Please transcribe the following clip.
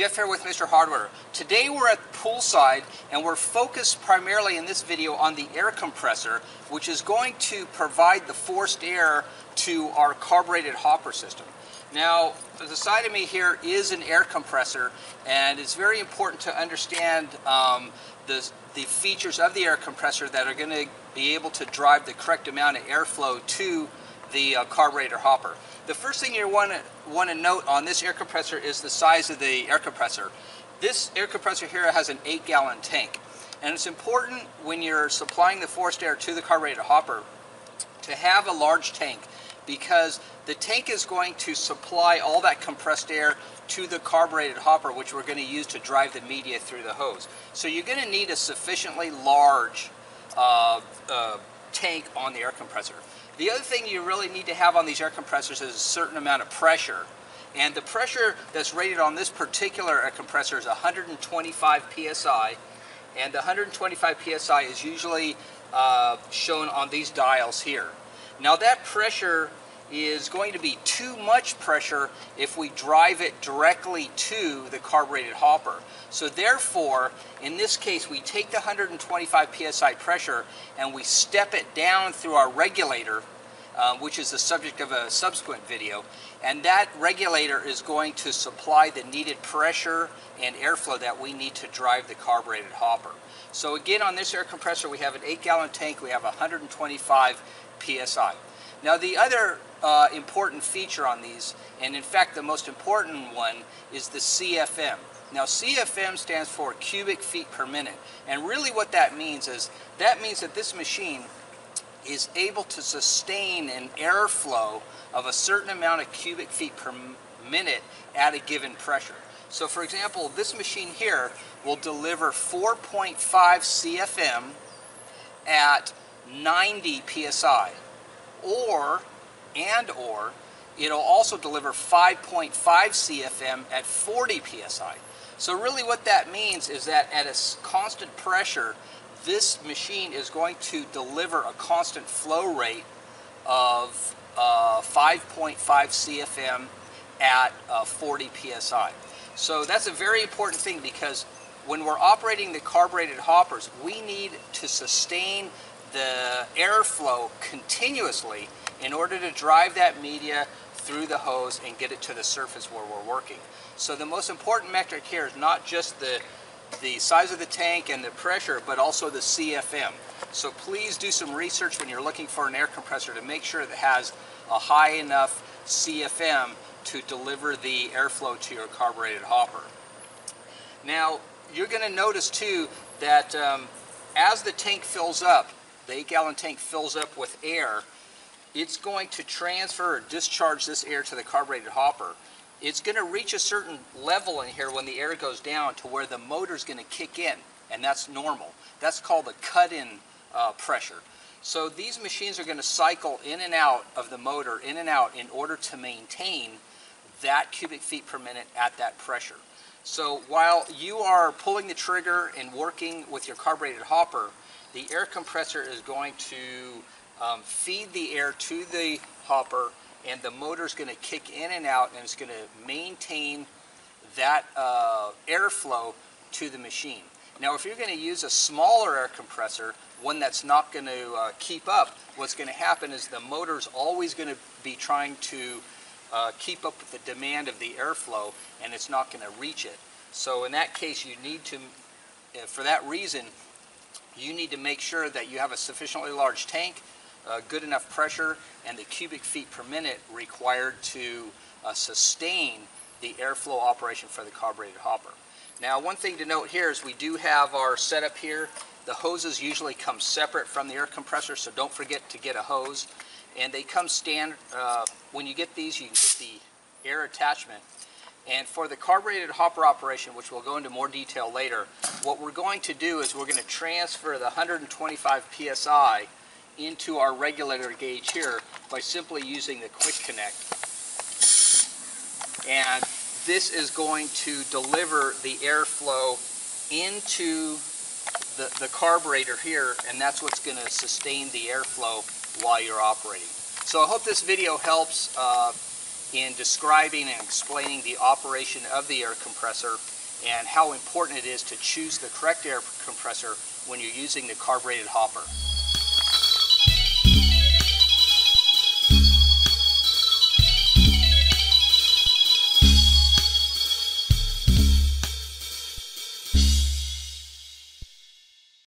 Jeff here with Mr. Hard Water. Today we're at poolside and we're focused primarily in this video on the air compressor which is going to provide the forced air to our carbureted hopper system. Now the side of me here is an air compressor and it's very important to understand um, the, the features of the air compressor that are going to be able to drive the correct amount of airflow to the uh, carburetor hopper. The first thing you want to want to note on this air compressor is the size of the air compressor. This air compressor here has an 8 gallon tank and it's important when you're supplying the forced air to the carburetor hopper to have a large tank because the tank is going to supply all that compressed air to the carbureted hopper which we're going to use to drive the media through the hose. So you're going to need a sufficiently large uh, uh, tank on the air compressor. The other thing you really need to have on these air compressors is a certain amount of pressure. And the pressure that's rated on this particular air compressor is 125 psi. And the 125 psi is usually uh, shown on these dials here. Now that pressure is going to be too much pressure if we drive it directly to the carbureted hopper. So therefore, in this case, we take the 125 psi pressure and we step it down through our regulator, uh, which is the subject of a subsequent video, and that regulator is going to supply the needed pressure and airflow that we need to drive the carbureted hopper. So again, on this air compressor, we have an 8 gallon tank, we have 125 psi. Now the other uh, important feature on these, and in fact the most important one, is the CFM. Now CFM stands for cubic feet per minute, and really what that means is, that means that this machine is able to sustain an airflow of a certain amount of cubic feet per minute at a given pressure. So for example, this machine here will deliver 4.5 CFM at 90 psi or and or it'll also deliver 5.5 CFM at 40 psi. So really what that means is that at a constant pressure, this machine is going to deliver a constant flow rate of uh, 5.5 CFM at uh, 40 psi. So that's a very important thing because when we're operating the carbureted hoppers, we need to sustain the airflow continuously in order to drive that media through the hose and get it to the surface where we're working. So the most important metric here is not just the, the size of the tank and the pressure, but also the CFM. So please do some research when you're looking for an air compressor to make sure that it has a high enough CFM to deliver the airflow to your carbureted hopper. Now, you're going to notice too that um, as the tank fills up, the 8 gallon tank fills up with air, it's going to transfer or discharge this air to the carbureted hopper. It's going to reach a certain level in here when the air goes down to where the motor is going to kick in, and that's normal. That's called the cut-in uh, pressure. So these machines are going to cycle in and out of the motor, in and out, in order to maintain that cubic feet per minute at that pressure. So while you are pulling the trigger and working with your carbureted hopper, the air compressor is going to um, feed the air to the hopper and the motor is going to kick in and out and it's going to maintain that uh, airflow to the machine. Now if you're going to use a smaller air compressor, one that's not going to uh, keep up, what's going to happen is the motor is always going to be trying to uh, keep up with the demand of the airflow and it's not going to reach it. So in that case you need to, uh, for that reason, you need to make sure that you have a sufficiently large tank, uh, good enough pressure, and the cubic feet per minute required to uh, sustain the airflow operation for the carbureted hopper. Now one thing to note here is we do have our setup here. The hoses usually come separate from the air compressor, so don't forget to get a hose. And they come standard, uh, when you get these, you can get the air attachment and for the carbureted hopper operation, which we'll go into more detail later, what we're going to do is we're going to transfer the 125 psi into our regulator gauge here by simply using the quick connect. And this is going to deliver the airflow into the, the carburetor here, and that's what's going to sustain the airflow while you're operating. So I hope this video helps. Uh, in describing and explaining the operation of the air compressor and how important it is to choose the correct air compressor when you're using the carbureted hopper.